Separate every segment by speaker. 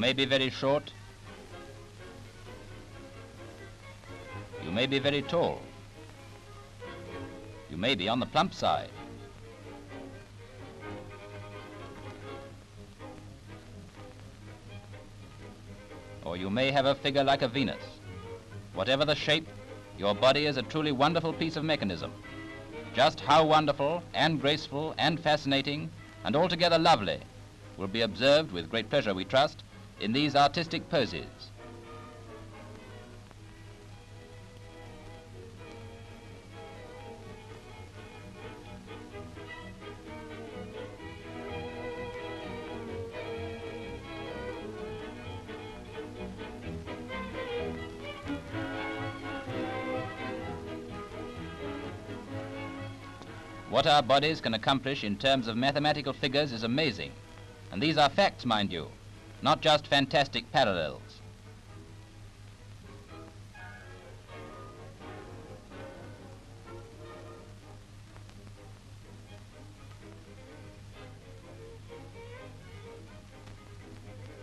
Speaker 1: may be very short. You may be very tall. You may be on the plump side. Or you may have a figure like a Venus. Whatever the shape, your body is a truly wonderful piece of mechanism. Just how wonderful and graceful and fascinating and altogether lovely will be observed with great pleasure, we trust, in these artistic poses. What our bodies can accomplish in terms of mathematical figures is amazing. And these are facts, mind you, not just fantastic parallels.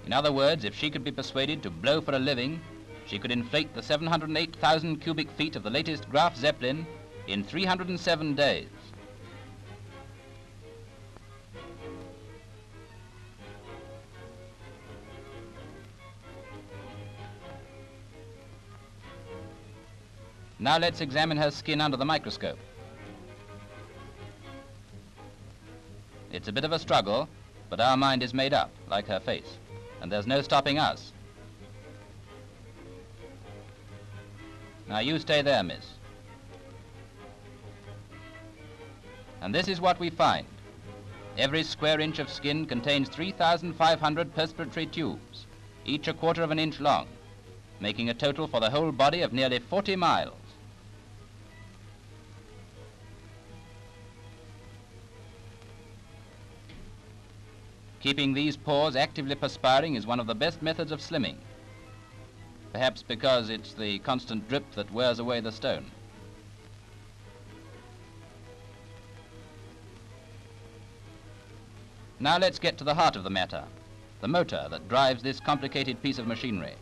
Speaker 1: In other words, if she could be persuaded to blow for a living, she could inflate the 708,000 cubic feet of the latest Graf Zeppelin in 307 days. Now let's examine her skin under the microscope. It's a bit of a struggle, but our mind is made up, like her face, and there's no stopping us. Now you stay there, miss. And this is what we find. Every square inch of skin contains 3,500 perspiratory tubes, each a quarter of an inch long, making a total for the whole body of nearly 40 miles. Keeping these pores actively perspiring is one of the best methods of slimming. Perhaps because it's the constant drip that wears away the stone. Now let's get to the heart of the matter, the motor that drives this complicated piece of machinery.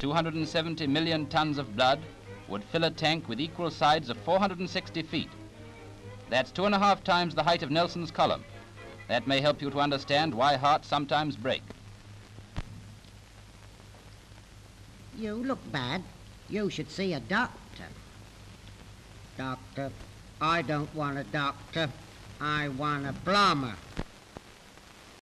Speaker 1: Two hundred and seventy million tons of blood would fill a tank with equal sides of 460 feet. That's two and a half times the height of Nelson's column. That may help you to understand why hearts sometimes break.
Speaker 2: You look bad. You should see a doctor. Doctor, I don't want a doctor. I want a plumber.